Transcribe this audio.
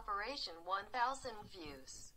Operation 1000 views.